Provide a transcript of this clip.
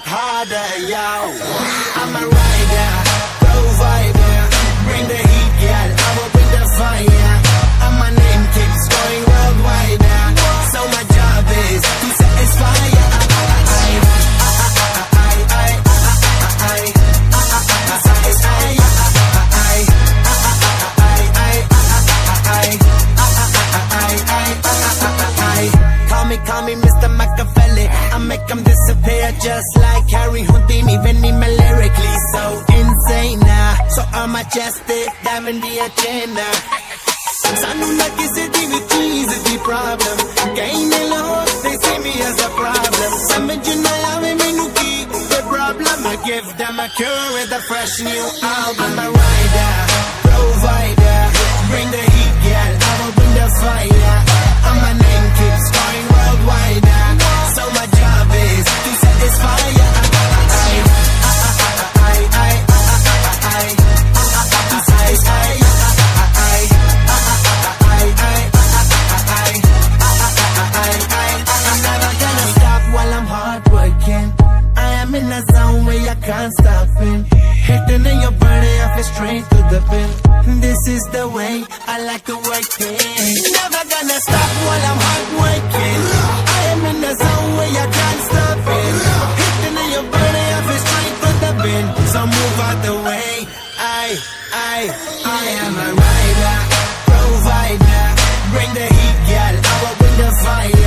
bit harder yo I'm a rider provider bring the heat girl I will bring the fire and my name keeps going worldwide. So my job is to satisfy. Call me, call me Mr Machiavelli. I make them disappear just like Harry Houdini. When he lyrically so insane now. So I'm majestic, diamond the agenda. ਸਾਨੂੰ ਨਾ ਕਿਸੇ ਦੀ ਵੀ ਚੀਜ਼ ਦੀ problem ਕਈ ਨੇ Lahore they see me as a problem ਸਮਝ ਨਾ ਆਵੇ ਮੈਨੂੰ ਕੀ the problem I give them a cure with a fresh new album I'm a rider Zone where I can't stop it. Hitting in your body, I feel straight to the pin. This is the way I like to work it. Never gonna stop while I'm hard working. I am in a zone where I can't stop it. Hitting in your body, I feel straight to the pin. So move out the way. I, I, I am a rider, provider. Bring the heat, girl. I will bring the fire.